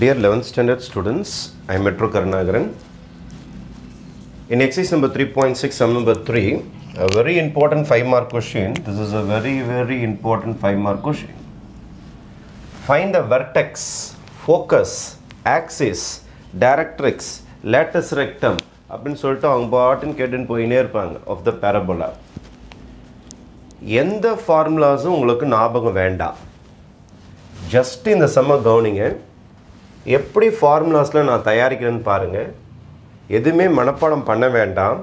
Dear 11th standard students, I am Metro Karnagaran. In exercise number 3.6, sum number 3, a very important 5 mark question. This is a very, very important 5 mark question. Find the vertex, focus, axis, directrix, latus rectum அப்படின்னு சொல்லிட்டு அவங்க பாட்டுன்னு கேட்டுன்னு போயினே இருப்பாங்க of the parabola எந்த ஃபார்முலாஸும் உங்களுக்கு ஞாபகம் வேண்டாம் ஜஸ்ட் இந்த செம்ம கவனிங்க எப்படி ஃபார்முலாஸில் நான் தயாரிக்கிறேன்னு பாருங்கள் எதுவுமே மனப்பாடம் பண்ண வேண்டாம்.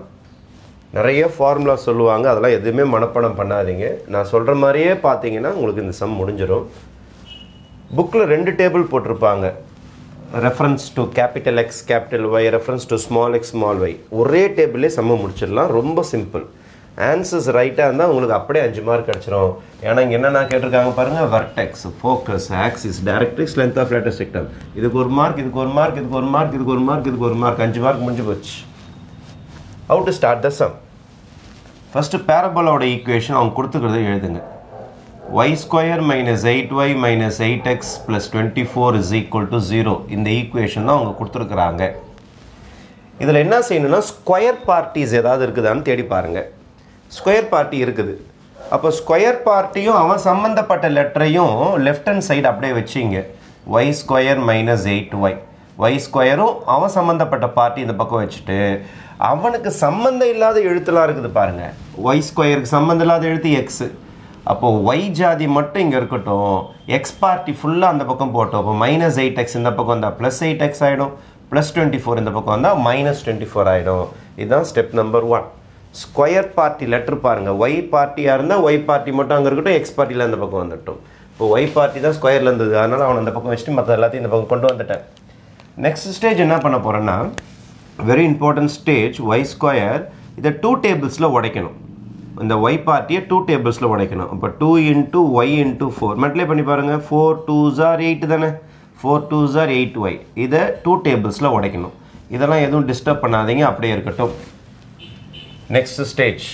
நிறைய ஃபார்முலா சொல்லுவாங்க. அதெல்லாம் எதுவுமே மனப்பாடம் பண்ணாதீங்க. நான் சொல்கிற மாதிரியே பார்த்தீங்கன்னா உங்களுக்கு இந்த சம் முடிஞ்சிடும். புக்கில் ரெண்டு டேபிள் போட்டிருப்பாங்க. Reference to capital X capital Y reference to small X small Y ஒரே டேபிளே செம்ம முடிச்சிடலாம். ரொம்ப சிம்பிள் ஆன்சர்ஸ் ரைட்டாக இருந்தால் உங்களுக்கு அப்படியே அஞ்சு மார்க் கிடச்சிரும். ஏன்னா இங்கே என்னென்ன கேட்டிருக்காங்க பாருங்கள் vertex focus axis directrix length of latus rectum இதுக்கு ஒரு மார்க் இதுக்கு ஒரு மார்க் இதுக்கு ஒரு மார்க் இதுக்கு ஒரு மார்க் இதுக்கு ஒரு மார்க் அஞ்சு மார்க் முடிஞ்சு போச்சு. How to start the sum first பேரபோலோட equation அவங்க கொடுத்துக்கிறத எழுதுங்க. Y square minus eight Y minus eight X plus twenty four is equal to zero இந்த ஈக்குவேஷன் தான் அவங்க கொடுத்துருக்குறாங்க. இதில் என்ன செய்யணும்னா ஸ்கொயர் பார்ட்டிஸ் ஏதாவது இருக்குதான்னு தேடி பாருங்கள் ஸ்கொயர் பார்ட்டி இருக்குது. அப்போ ஸ்கொயர் பார்ட்டியும் அவன் சம்மந்தப்பட்ட லெட்டரையும் லெஃப்ட் ஹேண்ட் சைடு அப்படியே வச்சிங்க. Y square minus eight Y Y ஸ்கொயரும் அவன் சம்மந்தப்பட்ட பார்ட்டி இந்த பக்கம் வச்சுட்டு அவனுக்கு சம்மந்தம் இல்லாத எழுத்துலாம் இருக்குது பாருங்கள் ஒய் ஸ்கொயருக்கு சம்மந்தம் இல்லாத எழுத்து எக்ஸு அப்போது ஒய் ஜாதி மட்டும் இங்கே இருக்கட்டும். எக்ஸ் பார்ட்டி ஃபுல்லாக அந்த பக்கம் போட்டோம். அப்போ மைனஸ் எயிட் எக்ஸ் இந்த பக்கம் வந்தால் ப்ளஸ் எயிட் எக்ஸ் ஆகிடும் ப்ளஸ் டுவெண்ட்டி ஃபோர் இந்த பக்கம் வந்தால் மைனஸ் டுவெண்ட்டி ஃபோர் ஆகிடும் இதுதான் step number one square party letter பாருங்கள் ஒய் பார்ட்டியாக இருந்தால் ஒய் பார்ட்டி மட்டும் அங்கே இருக்கட்டும் எக்ஸ் பார்ட்டியில் அந்த பக்கம் வந்துட்டோம். இப்போ ஒய் பார்ட்டி தான் ஸ்கொயரில் இருந்தது. அதனால் அவனை அந்த பக்கம் வச்சுட்டு மற்ற எல்லாத்தையும் இந்த பக்கம் கொண்டு வந்துட்டேன். நெக்ஸ்ட் ஸ்டேஜ் என்ன பண்ண போகிறேன்னா very important stage Y square இதை டூ டேபிள்ஸில் உடைக்கணும். இந்த ஒய் பார்ட்டியை டூ டேபிள்ஸில் உடைக்கணும். இப்போ two into Y into four மெட்லே பண்ணி பாருங்கள் ஃபோர் டூ ஜார் எயிட் தானே? ஃபோர் டூ ஜார் எயிட் ஒய் இதை டூ டேபிள்ஸில் உடைக்கணும். இதெல்லாம் எதுவும் டிஸ்டர்ப் பண்ணாதீங்க. அப்படியே இருக்கட்டும். Next stage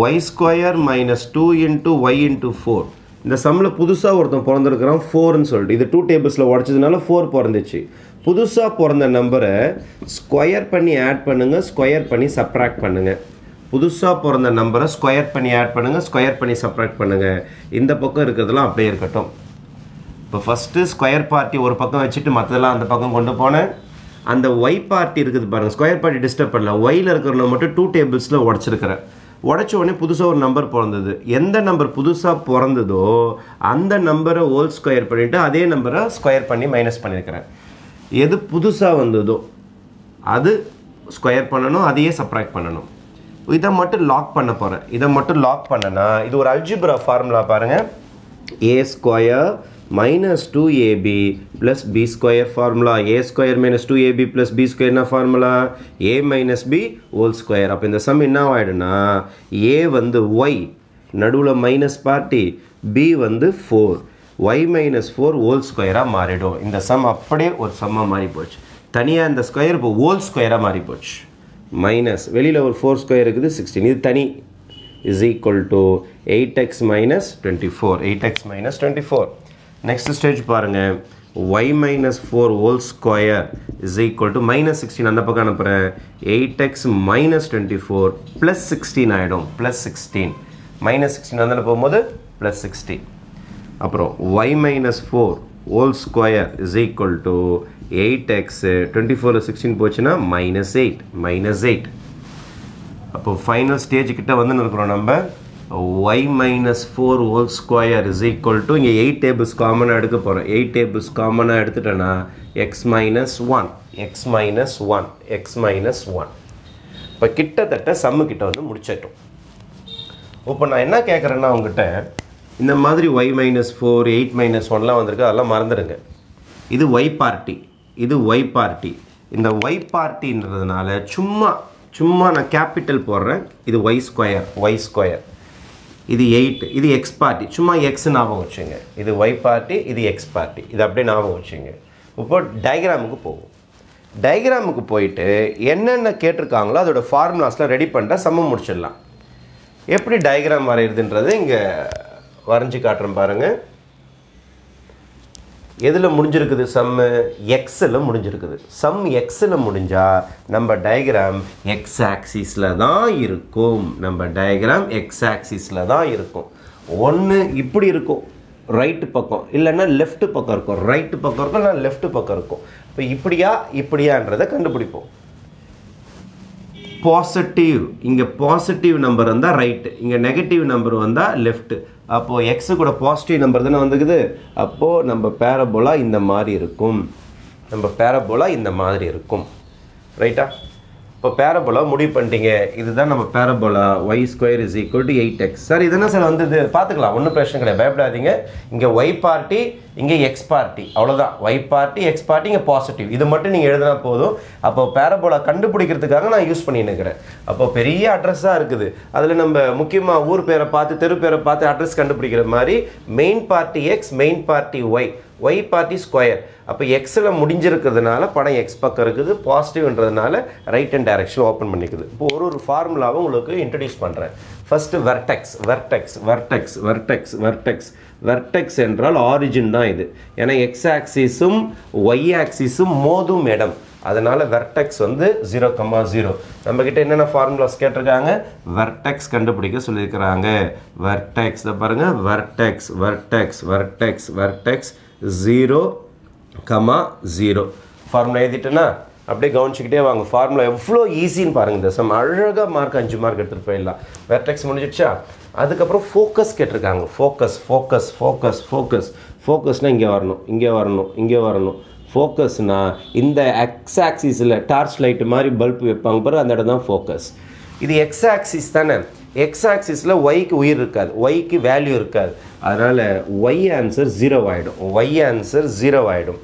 Y square minus two into Y into four இந்த சம்மில் புதுசாக ஒருத்தன் பிறந்திருக்கிறான் ஃபோர்னு சொல்லிட்டு. இது டூ டேபிள்ஸில் உடச்சதுனால ஃபோர் பிறந்துச்சு. புதுசாக பிறந்த நம்பரை ஸ்கொயர் பண்ணி ஆட் பண்ணுங்கள் ஸ்கொயர் பண்ணி சப்ராக்ட் பண்ணுங்கள் புதுசாக பிறந்த நம்பரை ஸ்கொயர் பண்ணி ஆட் பண்ணுங்கள் ஸ்கொயர் பண்ணி சப்ராக்ட் பண்ணுங்கள் இந்த பக்கம் இருக்கிறதுலாம் அப்படியே இருக்கட்டும். இப்போ ஃபஸ்ட்டு ஸ்கொயர் பார்ட்டி ஒரு பக்கம் வச்சுட்டு மற்றதெல்லாம் அந்த பக்கம் கொண்டு போனேன். அந்த ஒய் பார்ட்டி இருக்குது பாருங்கள் ஸ்கொயர் பார்ட்டி டிஸ்டர்ப் பண்ணல. ஒயில் இருக்கிறவங்க மட்டும் டூ டேபிள்ஸில் உடச்சிருக்கிறேன். உடச்ச உடனே புதுசாக ஒரு நம்பர் பிறந்தது. எந்த நம்பர் புதுசாக பிறந்ததோ அந்த நம்பரை ஹோல் ஸ்கொயர் பண்ணிவிட்டு அதே நம்பரை ஸ்கொயர் பண்ணி மைனஸ் பண்ணியிருக்கிறேன் எது புதுசாக வந்ததோ அது ஸ்கொயர் பண்ணணும் அதையே சப்ராக்ட் பண்ணணும். இதை மட்டும் லாக் பண்ண போகிறேன் இதை மட்டும் லாக் பண்ணனா இது ஒரு அல்ஜிப்ரா ஃபார்முலா பாருங்கள் A square minus 2ab plus b square formula. A square minus 2ab plus b square na formula? A minus b whole square. அப்போ இந்த sum என்ன ஆயிடும்னா a வந்து y நடுவில் மைனஸ் பார்ட்டி b வந்து four Y minus four whole ஸ்கொயராக மாறிடும். இந்த சம் அப்படியே ஒரு சம்மாக மாறி போச்சு. தனியாக இந்த ஸ்கொயர் இப்போ ஹோல் ஸ்கொயராக மாறி போச்சு. மைனஸ் வெளியில் ஒரு ஃபோர் ஸ்கொயர் இருக்குது சிக்ஸ்டீன் இது தனி. is equal to 8x minus 24 8x minus 24 next stage பாருங்கள் Y minus four whole square is equal to minus sixteen அந்த பக்கம் அனுப்புகிறேன் eight X minus twenty four plus sixteen ஆகிடும் ப்ளஸ் சிக்ஸ்டீன் மைனஸ் சிக்ஸ்டீன் வந்து போகும்போது? Plus sixteen அப்புறம் Y minus four whole square is equal to eight X twenty ஃபோரில் sixteen போச்சுன்னா minus eight minus eight அப்போ ஃபைனல் ஸ்டேஜ் கிட்ட வந்து இருக்கிறோம் நம்ம? Y minus four whole square is equal to இங்கே எயிட் டேபிள்ஸ் காமனாக எடுக்க போகிறோம் எயிட் டேபிள்ஸ் காமனாக எடுத்துட்டேன்னா X minus one X minus one X minus one இப்போ கிட்டத்தட்ட சம்மு கிட்ட வந்து முடிச்சிட்டோம். இப்போ நான் என்ன கேட்குறேன்னா உங்ககிட்ட இந்த மாதிரி Y minus four eight minus ஒன்லாம் வந்திருக்கு அதெல்லாம் மறந்துடுங்க. இது ஒய் பார்ட்டி இது ஒய் பார்ட்டி இந்த ஒய் பார்ட்டின்றதுனால சும்மா சும்மா நான் கேபிட்டல் போடுறேன் இது ஒய் ஸ்கொயர் ஒய் ஸ்கொயர் இது எயிட் இது எக்ஸ் பார்ட்டி சும்மா எக்ஸ் ஞாபகம் வச்சுங்க. இது ஒய் பார்ட்டி இது எக்ஸ் பார்ட்டி இது அப்படியே ஞாபகம் வச்சுங்க. இப்போ டயக்ராமுக்கு போகும் டயக்ராமுக்கு போயிட்டு என்னென்ன கேட்டிருக்காங்களோ அதோட ஃபார்முலாஸ்லாம் ரெடி பண்ணிட்டா சம்ம முடிச்சிடலாம். எப்படி டயக்ராம் வரைகிறதுன்றது இங்கே வரைஞ்சி காட்டுறேன் பாருங்கள் எதில் முடிஞ்சிருக்குது சம்மு எக்ஸில் முடிஞ்சிருக்குது. சம் எக்ஸில் முடிஞ்சால் நம்ம டயக்ராம் எக்ஸ் ஆக்சிஸில் தான் இருக்கும். நம்ம டயக்ராம் எக்ஸ் ஆக்சிஸில் தான் இருக்கும். ஒன்று இப்படி இருக்கும். ரைட்டு பக்கம். இல்லைன்னா லெஃப்ட் பக்கம் இருக்கும். ரைட்டு பக்கம் இருக்கும். இல்லைனா லெஃப்ட் பக்கம் இருக்கும். இப்போ இப்படியா இப்படியான்றதை கண்டுபிடிப்போம். பாசிட்டிவ் இங்கே பாசிட்டிவ் நம்பர் வந்தால் ரைட்டு இங்கே நெகட்டிவ் நம்பர் வந்தால் லெஃப்ட்டு அப்போது எக்ஸு கூட பாசிட்டிவ் நம்பர் தானே வந்துக்குது? அப்போது நம்ம பேரபோலா இந்த மாதிரி இருக்கும். நம்ம பேரபோலா இந்த மாதிரி இருக்கும். ரைட்டா இப்போ பேரபோலா முடிவு பண்ணிட்டீங்க. இதுதான் நம்ம parabola Y square is equal to eight X sir இதெல்லாம் சார் வந்தது? பார்த்துக்கலாம். ஒன்றும் பிரச்சனை கிடையாது. பயப்படாதீங்க. இங்கே ஒய் பார்ட்டி இங்கே எக்ஸ் பார்ட்டி அவ்வளோதான் ஒய் பார்ட்டி எக்ஸ் பார்ட்டி இங்கே பாசிட்டிவ் இது மட்டும் நீங்கள் எழுதினா போதும். அப்போ பேரபோலா கண்டுபிடிக்கிறதுக்காக நான் யூஸ் பண்ணின்னு இருக்கிறேன் அப்போ பெரிய அட்ரஸாக இருக்குது. அதில் நம்ம முக்கியமாக ஊர் பேரை பார்த்து தெரு பேரை பார்த்து அட்ரஸ் கண்டுபிடிக்கிற மாதிரி main party X main party Y Y party square அப்போ எக்ஸில் முடிஞ்சிருக்கிறதுனால படம் எக்ஸ் பக்கம் இருக்குது பாசிட்டிவ்ன்றதுனால ரைட் அண்ட் டைரக்ஷன் ஓப்பன் பண்ணிக்குது. இப்போ ஒரு ஒரு ஃபார்முலாவை உங்களுக்கு இன்ட்ரடியூஸ் பண்ணுறேன் first vertex vertex vertex vertex vertex vertex என்றால் ஆரிஜின் தான் இது. ஏன்னா எக்ஸ் ஆக்சிஸும் ஒய் ஆக்சிஸும் மோதும் இடம். அதனால் வெர்டெக்ஸ் வந்து ஜீரோ கம்மா ஜீரோ நம்மக்கிட்ட என்னென்ன ஃபார்முலாஸ் கேட்டிருக்காங்க? வெர்டெக்ஸ் கண்டுபிடிக்க சொல்லியிருக்கிறாங்க. வெர்டெக்ஸ் இதை பாருங்கள் vertex vertex vertex vertex zero comma zero formula எழுதிட்டேன்னா அப்படியே கவனிச்சிக்கிட்டே வாங்க. ஃபார்முலா எவ்வளோ ஈஸின்னு பாருங்க. இந்த சம் அழகாக மார்க் அஞ்சு மார்க் எடுத்துகிட்டு போயிடலாம். வெர்டெக்ஸ் முடிஞ்சிடுச்சா? அதுக்கப்புறம் ஃபோக்கஸ் கேட்டிருக்காங்க. ஃபோக்கஸ் ஃபோக்கஸ் ஃபோக்கஸ் ஃபோக்கஸ் ஃபோக்கஸ்னால் இங்கே வரணும் இங்கே வரணும் இங்கே வரணும். ஃபோக்கஸ்னால் இந்த எக்ஸ் ஆக்சிஸில் டார்ச் லைட்டு மாதிரி பல்ப் வைப்பாங்க பாரு அந்த இடம் தான் ஃபோக்கஸ் இது எக்ஸ் ஆக்சிஸ் தானே? எக்ஸ் ஆக்சிஸில் ஒய்க்கு உயிர் இருக்காது. ஒய்க்கு வேல்யூ இருக்காது. அதனால் ஒய் ஆன்சர் ஜீரோ ஆகிடும் ஒய் ஆன்சர் ஜீரோ ஆகிடும்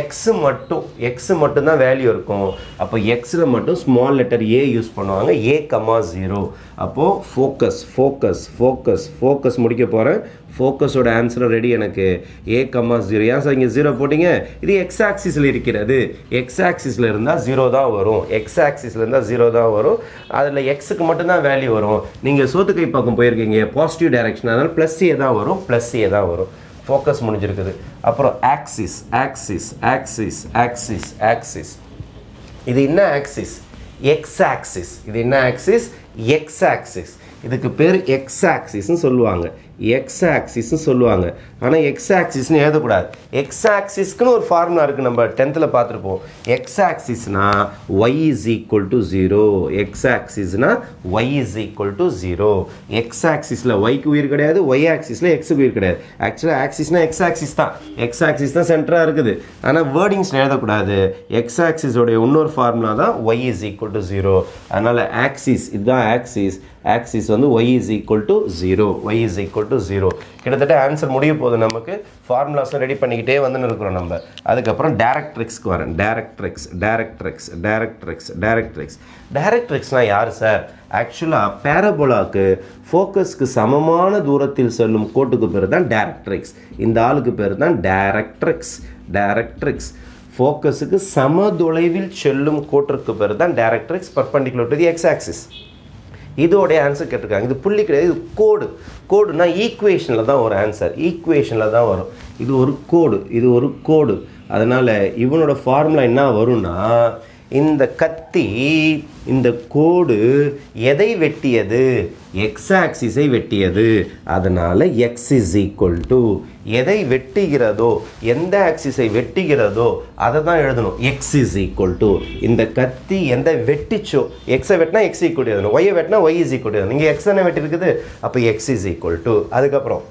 எக்ஸு மட்டும் எக்ஸு மட்டும்தான் வேல்யூ இருக்கும். அப்போ எக்ஸில் மட்டும் ஸ்மால் லெட்டர் ஏ யூஸ் பண்ணுவாங்க. ஏ கமா ஜீரோ அப்போது ஃபோக்கஸ் ஃபோக்கஸ் ஃபோக்கஸ் ஃபோக்கஸ் முடிக்க போகிறேன் ஃபோக்கஸோட ஆன்சரும் ரெடி எனக்கு. ஏ கம்மா ஜீரோ ஏன் சார் இங்கே ஜீரோ போட்டிங்க? இது எக்ஸ் ஆக்சிஸில் இருக்கிறது. எக்ஸ் ஆக்சிஸில் இருந்தால் ஜீரோ தான் வரும். எக்ஸ் ஆக்சிஸில் இருந்தால் ஜீரோ தான் வரும். அதில் எக்ஸுக்கு மட்டும்தான் வேல்யூ வரும். நீங்கள் சோத்துக்கை பக்கம் போயிருக்கீங்க. பாசிட்டிவ் டைரக்ஷன் அதனால் ப்ளஸ் ஏ தான் வரும். ப்ளஸ் ஏ தான் வரும். ஃபோக்கஸ் முடிஞ்சிருக்குது. அப்புறம் axis axis axis axis axis இது என்ன ஆக்சிஸ் எக்ஸ் ஆக்சிஸ் இது என்ன ஆக்சிஸ் எக்ஸ் ஆக்சிஸ் இதுக்கு பேர் எக்ஸ் ஆக்சிஸ்னு சொல்லுவாங்க. எக்ஸ் ஆக்சிஸ்னு சொல்லுவாங்க. ஆனால் எக்ஸ் ஆக்சிஸ்னு எழுதக்கூடாது. எக்ஸ் ஆக்சிஸ்க்குன்னு ஒரு ஃபார்முலா இருக்குது நம்ம டென்த்தில் பார்த்துருப்போம். X ஆக்சிஸ்னால் y is equal to zero x ஆக்சிஸ்னால் y is equal to zero x ஆக்சிஸில் ஒய்க்கு உயிர் கிடையாது ஒய் ஆக்சிஸில் எக்ஸுக்கு உயிர் கிடையாது. ஆக்சுவலாக ஆக்சிஸ்னா எக்ஸ் ஆக்சிஸ் தான். எக்ஸ் ஆக்சிஸ் தான் சென்டராக இருக்குது. ஆனால் வேர்டிங்ஸில் எழுதக்கூடாது. எக்ஸ் ஆக்சிஸோடைய இன்னொரு ஃபார்முலா தான் Y is equal to zero அதனால் ஆக்சிஸ் இதுதான் ஆக்சிஸ் ஆக்சிஸ் வந்து Y is equal to zero Y is equal to zero கிட்டத்தட்ட ஆன்சர் முடிய போது நமக்கு ஃபார்முலாஸும் ரெடி பண்ணிக்கிட்டே வந்துன்னு இருக்கிறோம் நம்ம. அதுக்கப்புறம் டேரக்ட்ரிக்ஸ்க்கு வரேன். டேரக்ட்ரிக்ஸ் டேரக்ட்ரிக்ஸ் டேரக்ட்ரிக்ஸ் டேரக்ட்ரிக்ஸ் டேரக்ட்ரிக்ஸ்னால் யார் சார் ஆக்சுவலாக பேரபோலாக்கு ஃபோக்கஸ்க்கு சமமான தூரத்தில் செல்லும் கோட்டுக்கு பேர் தான் டேரக்ட்ரிக்ஸ் இந்த ஆளுக்கு பேர் தான் டேரக்ட்ரிக்ஸ் டேரக்ட்ரிக்ஸ் ஃபோக்கஸுக்கு சம தொலைவில் செல்லும் கோட்டிற்கு பேர் தான் directrix perpendicular to the X axis இதோடைய ஆன்சர் கேட்டிருக்காங்க. இது புள்ளி கிடையாது இது கோடு கோடுனா ஈக்குவேஷனில் தான் ஒரு ஆன்சர் ஈக்குவேஷனில் தான் வரும். இது ஒரு கோடு இது ஒரு கோடு அதனால் இவனோட ஃபார்முலா என்ன வரும்னா இந்த கத்தி இந்த கோடு எதை வெட்டியது? எக்ஸ் ஆக்சிஸை வெட்டியது. அதனால் எக்ஸ் இஸ் ஈக்குவல் டு எதை வெட்டுகிறதோ எந்த ஆக்சிஸை வெட்டுகிறதோ அதை தான் எழுதணும். எக்ஸ் இஸ் ஈக்குவல் டு இந்த கத்தி எந்த வெட்டிச்சோ எக்ஸை வெட்டினா எக்ஸ் ஈக்குவல் எழுதணும். ஒய்யை வெட்டினா ஒய் இஸ் ஈக்குவல் எழுதணும். இங்கே எக்ஸ் தானே வெட்டிருக்குது? அப்போ எக்ஸ் இஸ் ஈக்குவல் டு அதுக்கப்புறம்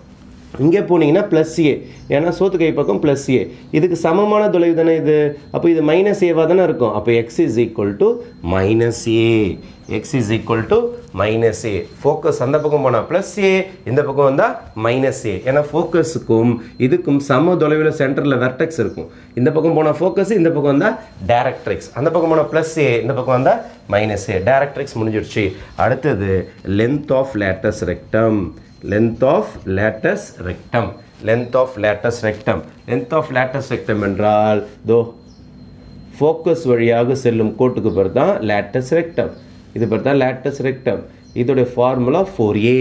இங்கே போனீங்கன்னா ப்ளஸ் ஏ ஏன்னா சோத்து கை பக்கம் ப்ளஸ் ஏ இதுக்கு சமமான தொலைவு தானே இது? அப்போ இது மைனஸ் ஏவாக தானே இருக்கும். அப்போ X is equal to minus A X is equal to minus A focus அந்த பக்கம் போனால் ப்ளஸ் ஏ இந்த பக்கம் வந்தால் மைனஸ் ஏ ஏன்னா ஃபோக்கஸுக்கும் இதுக்கும் சம தொலைவில் சென்டரில் வெர்டெக்ஸ் இருக்கும். இந்த பக்கம் போனால் ஃபோக்கஸ் இந்த பக்கம் வந்தால் டேரக்ட்ரிக்ஸ் அந்த பக்கம் போனால் ப்ளஸ் ஏ இந்த பக்கம் வந்தால் மைனஸ் ஏ டேரக்ட்ரிக்ஸ் முடிஞ்சிடுச்சு அடுத்தது length of latus rectum length of latus rectum length of latus rectum length of latus rectum என்றால் தோ ஃபோக்கஸ் வழியாக செல்லும் கோட்டுக்கு பேர் தான் லேட்டஸ் ரெக்டம் இது பேர் தான் லேட்டஸ் ரெக்டம் இதோடைய formula four a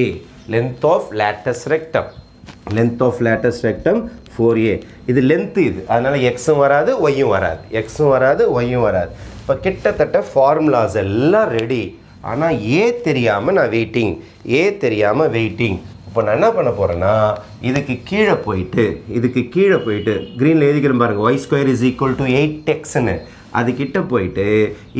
length of latus rectum length of latus rectum four a இது லென்த்து இது. அதனால் எக்ஸும் வராது ஒய்யும் வராது. எக்ஸும் வராது ஒய்யும் வராது. இப்போ கிட்டத்தட்ட ஃபார்முலாஸ் எல்லாம் ரெடி ஆனால் ஏ தெரியாமல் நான் வெயிட்டிங் ஏ தெரியாமல் வெயிட்டிங் இப்போ நான் என்ன பண்ண போகிறேன்னா இதுக்கு கீழே போயிட்டு இதுக்கு கீழே போயிட்டு க்ரீனில் எழுதிக்கிறேன் பாருங்கள் y square is equal to eight எக்ஸ்னு அதுக்கிட்ட போயிட்டு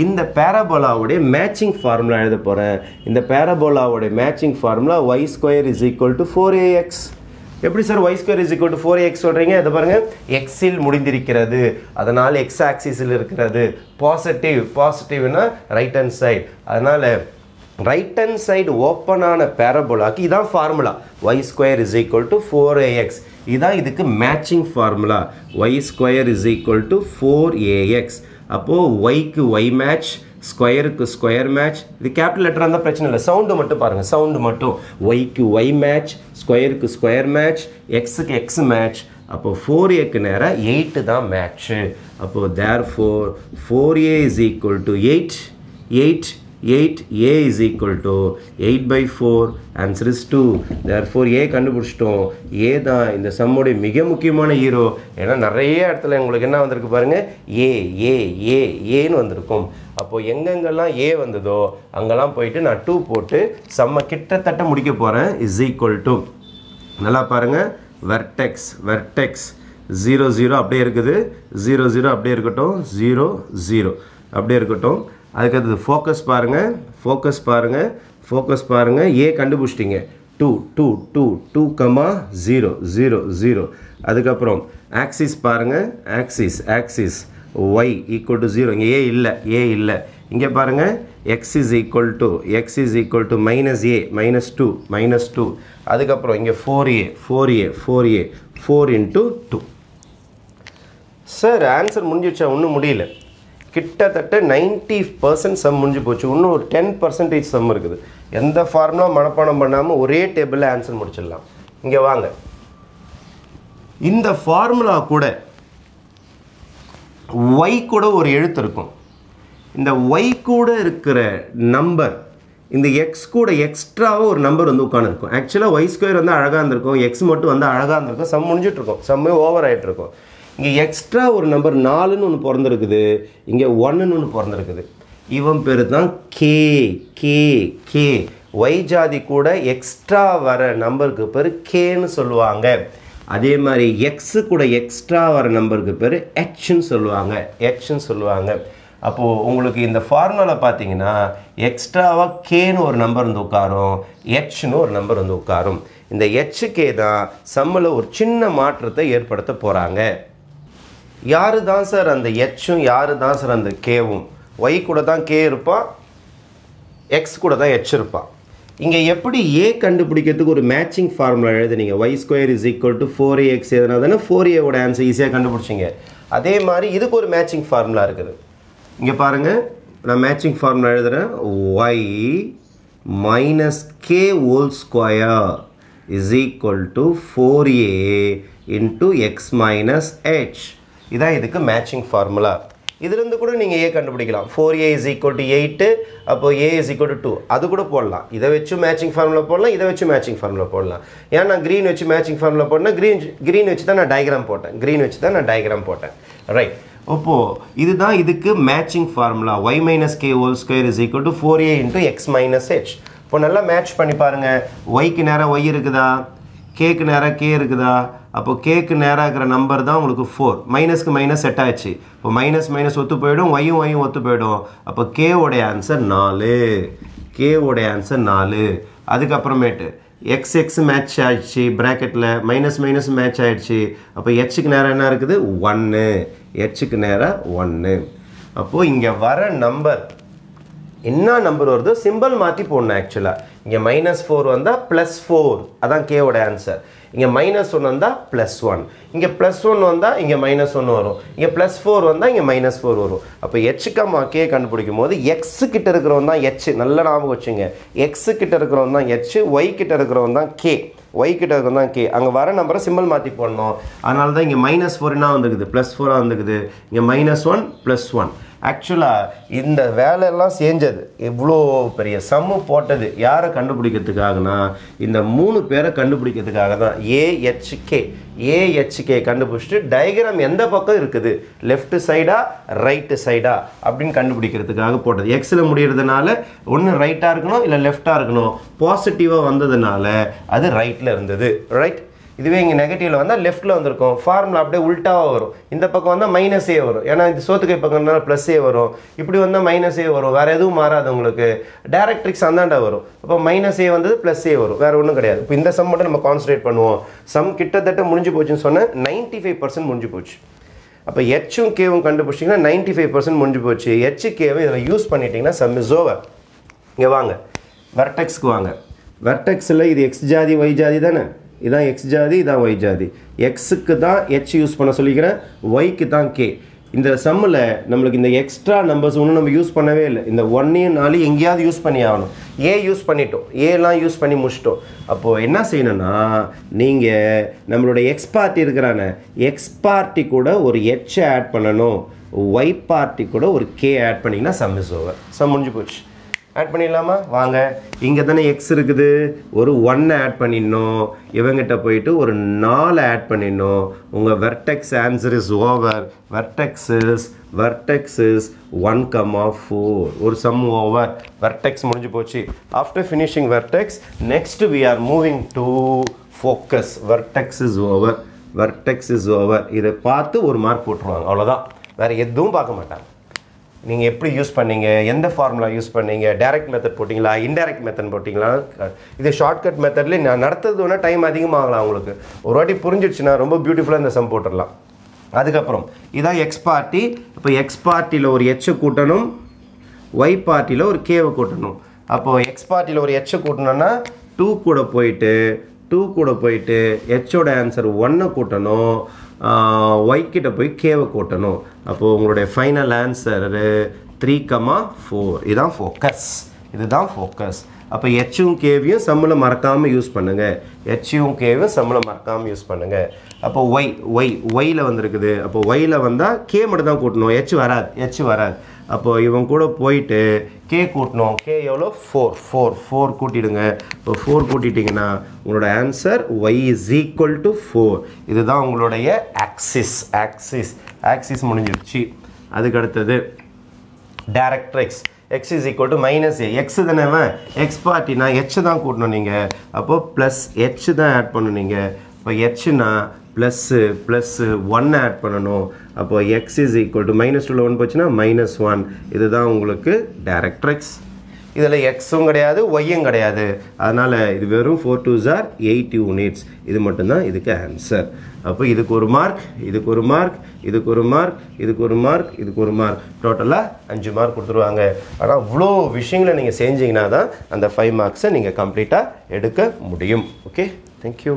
இந்த பேரபோலாவுடைய மேட்சிங் ஃபார்முலா எழுத போகிறேன் இந்த பேரபோலாவுடைய matching formula y square is equal to four x எப்படி sir y square is equal to four x சொல்கிறீங்க இதை பாருங்கள் எக்ஸில் முடிந்திருக்கிறது. அதனால் எக்ஸ் ஆக்சிஸில் இருக்கிறது. பாசிட்டிவ் பாசிட்டிவ்னா ரைட் ஹேண்ட் சைட் அதனால் ரைட் ஹேண்ட் சைடு ஓப்பனான பேரபோலாக்கு இதான் formula y square is equal to four a x இதான் இதுக்கு matching formula y square is equal to four a x அப்போது ஒய்க்கு ஒய் மேட்ச் ஸ்கொயருக்கு ஸ்கொயர் மேட்ச் இது கேபிட்டல் லெட்டராக இருந்தால் பிரச்சனை இல்லை. சவுண்டு மட்டும் பாருங்கள் சவுண்டு மட்டும். ஒய்க்கு ஒய் மேட்ச் ஸ்கொயருக்கு ஸ்கொயர் மேட்ச் எக்ஸுக்கு எக்ஸ் மேட்ச் அப்போது ஃபோர் ஏக்கு நேராக எயிட்டு தான் மேட்ச்சு அப்போது therefore four a is equal to eight eight eight a is equal to eight by four answer is two therefore a கண்டுபிடிச்சிட்டோம். ஏ தான் இந்த சம்முடைய மிக முக்கியமான ஹீரோ ஏன்னா நிறைய இடத்துல உங்களுக்கு என்ன வந்திருக்கு பாருங்கள் ஏ ஏ ஏ ஏன்னு வந்திருக்கும். அப்போது எங்கெங்கெல்லாம் ஏ வந்ததோ அங்கெல்லாம் போயிட்டு நான் டூ போட்டு செம்ம கிட்டத்தட்ட முடிக்க போகிறேன் இஸ் ஈக்குவல் டு நல்லா பாருங்கள் வெர்டெக்ஸ் வெர்டெக்ஸ் ஜீரோ ஜீரோ அப்படியே இருக்குது. ஜீரோ ஜீரோ அப்படியே இருக்கட்டும். ஜீரோ ஜீரோ அப்படியே இருக்கட்டும். அதுக்கடுத்தது ஃபோக்கஸ் பாருங்கள் ஃபோக்கஸ் பாருங்கள் ஃபோக்கஸ் பாருங்கள் ஏ கண்டுபிடிச்சிட்டிங்க. Two two two two comma zero zero zero அதுக்கப்புறம் ஆக்சிஸ் பாருங்கள் axis axis y equal to zero இங்கே ஏ இல்லை ஏ இல்லை. இங்கே பாருங்கள் x is equal to x is equal to minus a minus two minus two அதுக்கப்புறம் இங்கே four a four a four a four into two sir answer முடிஞ்சிடுச்சா? ஒன்றும் முடியல. கிட்டத்தட்ட நைன்ட்டி பர்சன்ட் சம் முடிஞ்சு போச்சு. இன்னும் ஒரு டென் பர்சன்டேஜ் சம் இருக்குது. எந்த ஃபார்முலா மனப்பாடம் பண்ணாமல் ஒரே டேபிளில் ஆன்சர் முடிச்சிடலாம். இங்கே வாங்க. இந்த ஃபார்முலா கூட ஒய் கூட ஒரு எழுத்து இருக்கும். இந்த ஒய் கூட இருக்கிற நம்பர் இந்த எக்ஸ் கூட எக்ஸ்ட்ராவாக ஒரு நம்பர் வந்து உட்காந்துருக்கும் ஆக்சுவலாக ஒய் ஸ்கொயர் வந்து அழகாக இருந்திருக்கும். எக்ஸ் மட்டும் வந்து அழகாக இருந்திருக்கும். சம் முடிஞ்சிட்ருக்கும் சம்மே ஓவர் ஆகிட்டு இருக்கும். இங்கே எக்ஸ்ட்ரா ஒரு நம்பர் நாலுன்னு ஒன்று பிறந்திருக்குது. இங்கே ஒன்றுன்னு ஒன்று பிறந்திருக்குது. இவன் பேர் தான் கே கே கே ஒய் ஜாதி கூட எக்ஸ்ட்ரா வர நம்பருக்கு பேர் கேன்னு சொல்லுவாங்க. அதே மாதிரி எக்ஸு கூட எக்ஸ்ட்ரா வர நம்பருக்கு பேர் ஹெச்ன்னு சொல்லுவாங்க. ஹெச்ன்னு சொல்லுவாங்க. அப்போது உங்களுக்கு இந்த ஃபார்முலா பார்த்தீங்கன்னா எக்ஸ்ட்ராவாக கேன்னு ஒரு நம்பர் வந்து உட்காரும் ஹெச்னு ஒரு நம்பர் வந்து உட்காரும். இந்த ஹெச்கே தான் சம்மில் ஒரு சின்ன மாற்றத்தை ஏற்படுத்த போகிறாங்க யாரு தான் சார் அந்த எச்சும் யாரு தான் சார் அந்த கேவும் ஒய் கூட தான் கே இருப்பான் எக்ஸ் கூட தான் எச் இருப்பான் இங்கே எப்படி ஏ கண்டுபிடிக்கிறதுக்கு ஒரு matching formula எழுதுனீங்க? Y square is equal to four a x எதுனா தானே ஃபோர் ஏவோட ஆன்சர் ஈஸியாக கண்டுபிடிச்சிங்க. அதே மாதிரி இதுக்கு ஒரு மேட்சிங் ஃபார்முலா இருக்குது. இங்கே பாருங்கள் நான் மேட்சிங் ஃபார்முலா எழுதுகிறேன் y minus k whole square is equal to four a into x minus h இதான் இதுக்கு மேட்சிங் ஃபார்முலா இதுலேருந்து கூட நீங்கள் ஏ கண்டுபிடிக்கலாம். Four a is equal to eight அப்போ a is equal to two அது கூட போடலாம். இதை வச்சு மேட்சிங் ஃபார்முலா போடலாம் இதை வச்சு மேட்சிங் ஃபார்முலா போடலாம். ஏன்னா நான் க்ரீன் வச்சு மேட்சிங் ஃபார்முலா போடணும் க்ரீன் க்ரீன் வச்சு தான் நான் டயக்ராம் போட்டேன். க்ரீன் வச்சு தான் நான் டயக்ராம் போட்டேன். ரைட் அப்போது இதுதான் இதுக்கு matching formula y minus k whole square is equal to four a into x minus h இப்போ நல்லா மேட்ச் பண்ணி பாருங்கள் ஒய்க்கு நேராக ஒய் இருக்குதா? கேக்கு நேராக கே இருக்குதா? அப்போ கேக்கு நேராக இருக்கிற நம்பர் தான் உங்களுக்கு ஃபோர் மைனஸ்க்கு மைனஸ் செட் ஆச்சு இப்போ மைனஸ் மைனஸ் ஒத்து போயிடும் ஒய்யும் ஒய்யும் ஒத்து போயிடும். அப்போ கேவோடைய ஆன்சர் நாலு. கேவோடைய ஆன்சர் நாலு. அதுக்கப்புறமேட்டு எக்ஸ் எக்ஸ் மேட்ச் ஆயிடுச்சு ப்ராக்கெட்டில் மைனஸ் மைனஸ் மேட்ச் ஆயிடுச்சு. அப்போ ஹெச்சுக்கு நேரம் என்ன இருக்குது? ஒன்று ஹெச்சுக்கு நேரம் ஒன்று அப்போது இங்கே வர நம்பர் என்ன நம்பர் வருதோ சிம்பிள் மாற்றி போடணும் ஆக்சுவலாக இங்கே மைனஸ் ஃபோர் வந்தால் ப்ளஸ் ஃபோர் அதான் கேவோட ஆன்சர் இங்கே மைனஸ் ஒன் வந்தால் ப்ளஸ் ஒன் இங்கே ப்ளஸ் ஒன் வந்தால் இங்கே மைனஸ் ஒன்று வரும். இங்கே ப்ளஸ் ஃபோர் வந்தால் இங்கே மைனஸ் ஃபோர் வரும். அப்போ எச்சுக்கம்மா கே கண்டுபிடிக்கும் போது எக்ஸு கிட்ட இருக்கிறவன் தான் எச் நல்ல ஞாபகம் வச்சுங்க. எக்ஸு கிட்ட இருக்கிறவன் தான் எச் ஒய் கிட்ட இருக்கிறவன் தான் கே ஒய் கிட்ட இருக்கிறது தான் கே அங்கே வர நம்பரை சிம்பிள் மாற்றி போடணும். அதனால தான் இங்கே மைனஸ் ஃபோர் என்ன ப்ளஸ் ஃபோராக வந்துருக்குது. இங்கே மைனஸ் ஒன் ப்ளஸ் ஒன் ஆக்சுவலாக இந்த வேலையெல்லாம் செஞ்சது. இவ்வளோ பெரிய சம்மு போட்டது. யாரை கண்டுபிடிக்கிறதுக்காகனா இந்த மூணு பேரை கண்டுபிடிக்கிறதுக்காக தான். ஏஹெச்கே ஏஹெச்கே கண்டுபிடிச்சிட்டு டயக்ராம் எந்த பக்கம் இருக்குது? லெஃப்ட் சைடா ரைட்டு சைடா அப்படின்னு கண்டுபிடிக்கிறதுக்காக போட்டது. எக்ஸில் முடிகிறதுனால ஒன்று ரைட்டாக இருக்கணும் இல்லை லெஃப்டாக இருக்கணும். பாசிட்டிவாக வந்ததுனால அது ரைட்டில் இருந்தது. ரைட் இதுவே இங்கே நெகட்டிவில் வந்தால் லெஃப்ட்டில் வந்திருக்கும். ஃபார்முலா அப்படியே உல்ட்டாவாக வரும். இந்த பக்கம் வந்தால் மைனஸ் ஏ வரும். ஏன்னா இது சோத்துக்கை பக்கம்னால ப்ளஸ் ஏ வரும். இப்படி வந்தால் மைனஸ் ஏ வரும். வேறு எதுவும் மாறாது உங்களுக்கு. டேரக்ட்ரிக்ஸ் அந்தாண்டா வரும். அப்போ மைனஸ் ஏ வந்தது ப்ளஸ் ஏ வரும். வேறு ஒன்றும் கிடையாது. இப்போ இந்த சம் மட்டும் நம்ம கான்சன்ட்ரேட் பண்ணுவோம். சம் கிட்டத்தட்ட முடிஞ்சு போச்சுன்னு சொன்னால் நைன்ட்டி ஃபைவ் பர்சன்ட் முடிஞ்சு போச்சு. அப்போ ஹெச்சும் கேவும் கண்டுபிடிச்சிங்கன்னா நைன்ட்டி ஃபைவ் பர்சன்ட் முடிஞ்சு போச்சு. ஹெச்சு கேவை இதில் யூஸ் பண்ணிட்டீங்கன்னா சம் இஸ் ஓவர் இங்கே வாங்க. வெர்டெக்ஸ்க்கு வாங்க. வெர்டெக்ஸில் இது எக்ஸ் ஜாதி ஒய் ஜாதி தானே? இதான் எக்ஸ் ஜாதி இதான் ஒய் ஜாதி. எக்ஸுக்கு தான் ஹெச் யூஸ் பண்ண சொல்லிக்கிறேன் ஒய்க்கு தான் கே இந்த சம்மில் நம்மளுக்கு இந்த எக்ஸ்ட்ரா நம்பர்ஸ் ஒன்றும் நம்ம யூஸ் பண்ணவே இல்லை. இந்த ஒன்னையும் நாலு எங்கேயாவது யூஸ் பண்ணி ஆகணும். ஏ யூஸ் பண்ணிட்டோம். ஏலாம் யூஸ் பண்ணி முடிச்சிட்டோம். அப்போது என்ன செய்யணும்னா நீங்கள் நம்மளுடைய எக்ஸ் பார்ட்டி இருக்கிறானே எக்ஸ் பார்ட்டி கூட ஒரு ஹெச்சை ஆட் பண்ணணும். ஒய் பார்ட்டி கூட ஒரு கே ஆட் பண்ணிங்கன்னா சம் இஸ் ஓவர் சம் முடிஞ்சு போச்சு. ஆட் பண்ணிடலாமா? வாங்க. இங்கே தானே எக்ஸ் இருக்குது. ஒரு ஒன்னை ஆட் பண்ணிடணும். இவங்கிட்ட போயிட்டு ஒரு நாலு ஆட் பண்ணிடணும். உங்கள் vertex answer is over vertex is vertex is one comma four ஒரு சம் ஓவர் வெர்டெக்ஸ் முடிஞ்சு போச்சு. After finishing vertex next we are moving to focus vertex is over vertex is over இதை பார்த்து ஒரு மார்க் போட்டுருவாங்க. அவ்வளோதான் வேறு எதுவும் பார்க்க மாட்டாங்க. நீங்கள் எப்படி யூஸ் பண்ணீங்க? எந்த ஃபார்முலா யூஸ் பண்ணீங்க? டைரக்ட் மெத்தட் போட்டிங்களா? இன்டைரக்ட் மெத்தட் போட்டிங்களா? இது ஷார்ட்கட் மெத்தட்லேயே நான் நடத்துறது வேணால் டைம் அதிகமாகலாம் உங்களுக்கு. ஒரு வாட்டி புரிஞ்சிடுச்சுன்னா ரொம்ப பியூட்டிஃபுல்லாக இந்த சம் போட்டுடலாம். அதுக்கப்புறம் இதான் எக்ஸ் பார்ட்டி இப்போ எக்ஸ் பார்ட்டியில் ஒரு எச்சை கூட்டணும். ஒய் பார்ட்டியில் ஒரு கேவை கூட்டணும். அப்போது எக்ஸ் பார்ட்டியில் ஒரு எச்சை கூட்டணும்னா டூ கூட போயிட்டு டூ கூட போயிட்டு எச்சோட ஆன்சர் ஒன்னை கூட்டணும். ஒய்கிட்ட போய் கேவை கூட்டணும். அப்போது உங்களுடைய final answer three comma four இதுதான் ஃபோக்கஸ் இதுதான் ஃபோக்கஸ் அப்போ ஹெச்சும் கேவியும் சம்மில் மறக்காமல் யூஸ் பண்ணுங்கள் ஹெச்சும் கேவியும் சம்மில் மறக்காமல் யூஸ் பண்ணுங்கள் அப்போ ஒய் ஒய் ஒயில் வந்திருக்குது. அப்போ ஒயில் வந்தால் கே மட்டும் தான் கூட்டணும். ஹெச் வராது. ஹெச் வராது. அப்போ இவன் கூட போயிட்டு கே கூட்டணும். கே எவ்வளோ? ஃபோர் ஃபோர் ஃபோர் கூட்டிடுங்க. இப்போ ஃபோர் கூட்டிட்டிங்கன்னா உங்களோட answer y is equal to four இதுதான் உங்களுடைய ஆக்சிஸ் ஆக்சிஸ் ஆக்சிஸ் முடிஞ்சிருச்சு. அதுக்கு அடுத்தது directrix x is equal to minus a x தானே எக்ஸ் பார்ட்டினா ஹெச் தான் கூட்டணும் நீங்கள் அப்போது ப்ளஸ் ஹெச் தான் ஆட் பண்ணணும் நீங்கள் இப்போ ஹெச்னா ப்ளஸ்ஸு ப்ளஸ்ஸு ஒன் ஆட் பண்ணணும். அப்போ x is equal to minus டூவில் ஒன் போச்சுன்னா மைனஸ் ஒன் இதுதான் உங்களுக்கு டேரக்ட்ரிக்ஸ் இதில் எக்ஸும் கிடையாது ஒய்யும் கிடையாது. அதனால் இது வெறும் ஃபோர் டூ ஜார் எயிட் யூனிட்ஸ் இது மட்டும்தான் இதுக்கு ஆன்சர் அப்போ இதுக்கு ஒரு மார்க் இதுக்கு ஒரு மார்க் இதுக்கு ஒரு மார்க் இதுக்கு ஒரு மார்க் இதுக்கு ஒரு மார்க் டோட்டலாக அஞ்சு மார்க் கொடுத்துருவாங்க. ஆனால் இவ்வளோ விஷயங்களை நீங்கள் செஞ்சீங்கன்னா தான் அந்த ஃபைவ் மார்க்ஸை நீங்கள் கம்ப்ளீட்டாக எடுக்க முடியும். Okay thank you